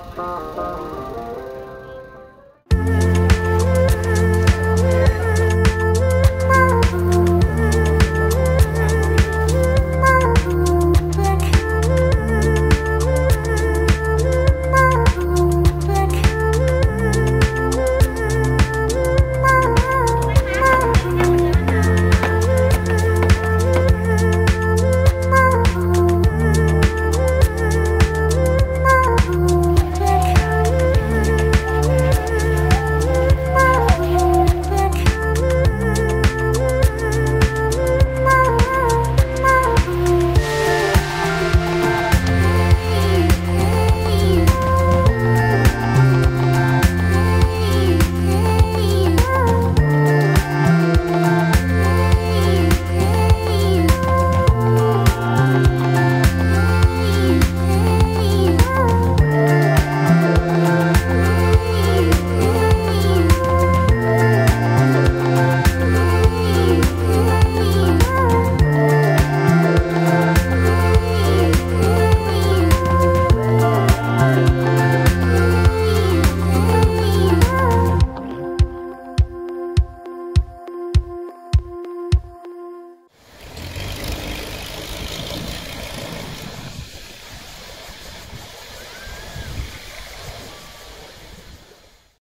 Música